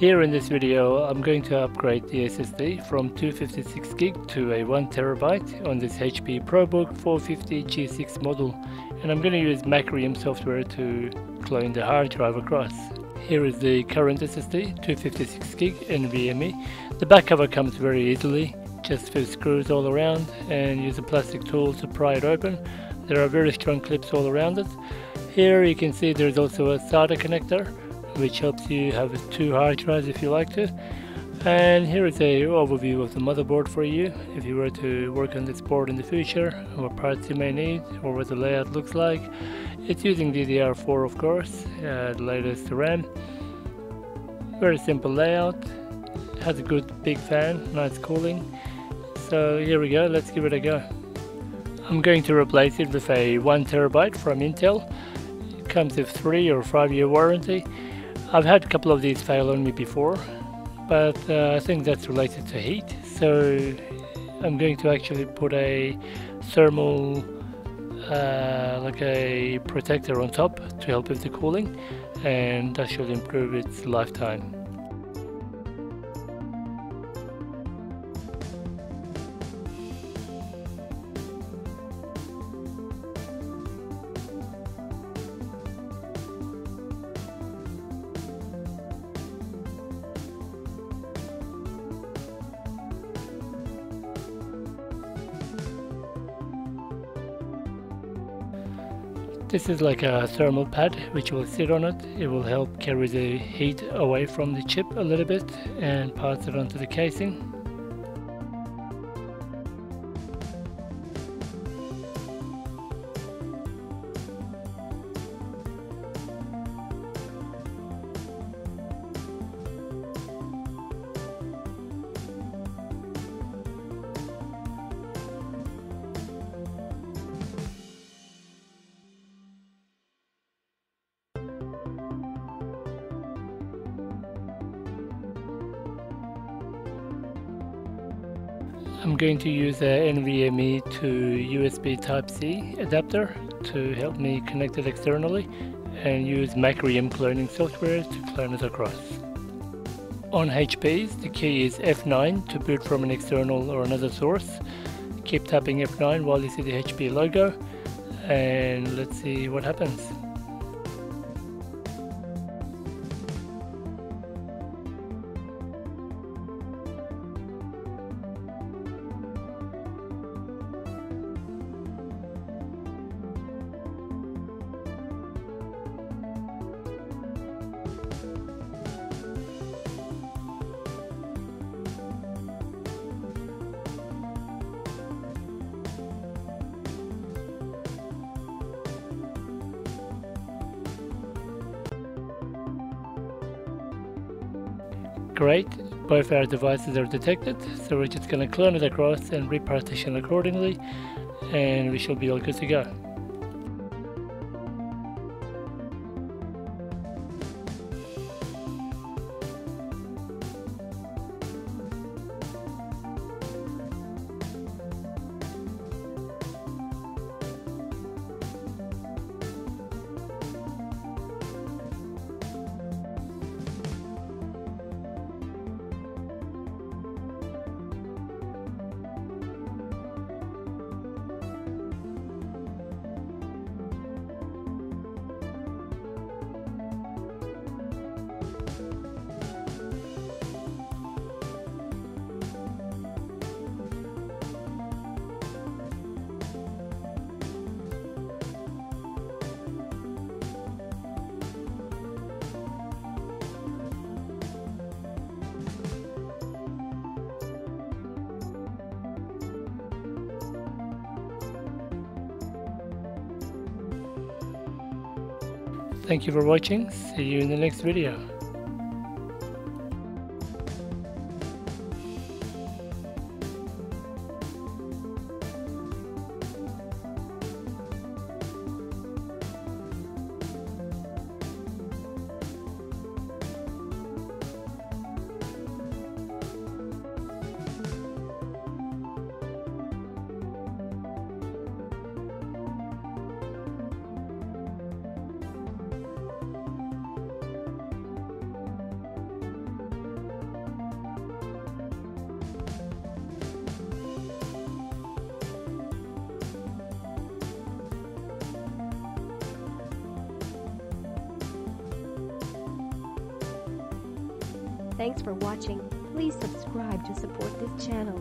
Here in this video I'm going to upgrade the SSD from 256 gig to a 1 terabyte on this HP ProBook 450 G6 model and I'm going to use Macrium software to clone the hard drive across. Here is the current SSD 256 gig NVMe. The back cover comes very easily, just few screws all around and use a plastic tool to pry it open. There are very strong clips all around it. Here you can see there's also a SATA connector which helps you have two hard drives if you like to. And here is a overview of the motherboard for you if you were to work on this board in the future, what parts you may need or what the layout looks like. It's using DDR4 of course, uh, the latest RAM. Very simple layout, has a good big fan, nice cooling. So here we go, let's give it a go. I'm going to replace it with a 1TB from Intel. It comes with 3 or 5 year warranty I've had a couple of these fail on me before, but uh, I think that's related to heat. So I'm going to actually put a thermal, uh, like a protector on top to help with the cooling, and that should improve its lifetime. This is like a thermal pad which will sit on it. It will help carry the heat away from the chip a little bit and pass it onto the casing. I'm going to use a NVMe to USB Type-C adapter to help me connect it externally and use Macrium cloning software to clone it across. On HPs, the key is F9 to boot from an external or another source. Keep tapping F9 while you see the HP logo and let's see what happens. Great, both our devices are detected, so we're just going to clone it across and repartition accordingly, and we shall be all good to go. Thank you for watching, see you in the next video. Thanks for watching. Please subscribe to support this channel.